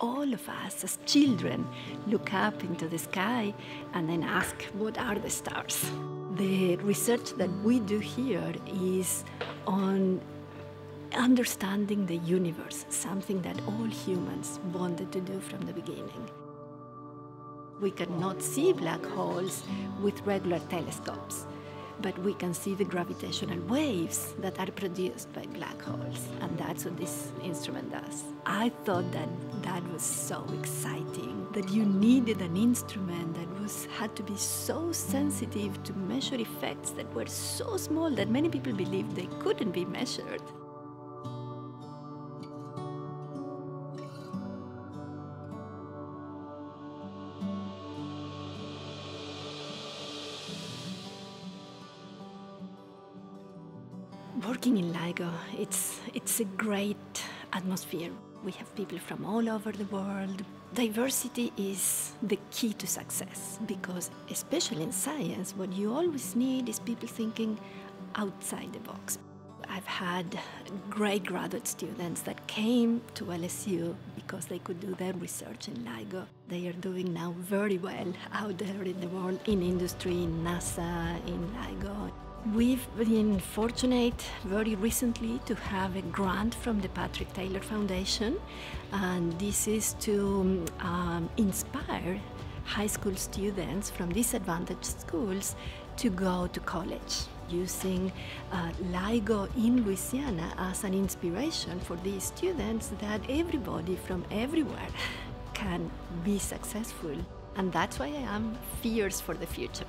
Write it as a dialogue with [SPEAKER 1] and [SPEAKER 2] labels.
[SPEAKER 1] all of us as children look up into the sky and then ask, what are the stars? The research that we do here is on understanding the universe, something that all humans wanted to do from the beginning. We cannot see black holes with regular telescopes, but we can see the gravitational waves that are produced by black holes, and that's what this instrument does. I thought that that was so exciting, that you needed an instrument that was had to be so sensitive to measure effects that were so small that many people believed they couldn't be measured. Working in LIGO, it's, it's a great atmosphere. We have people from all over the world. Diversity is the key to success because, especially in science, what you always need is people thinking outside the box. I've had great graduate students that came to LSU because they could do their research in LIGO. They are doing now very well out there in the world, in industry, in NASA, in LIGO. We've been fortunate very recently to have a grant from the Patrick Taylor Foundation, and this is to um, inspire high school students from disadvantaged schools to go to college using uh, LIGO in Louisiana as an inspiration for these students that everybody from everywhere can be successful. And that's why I am fierce for the future.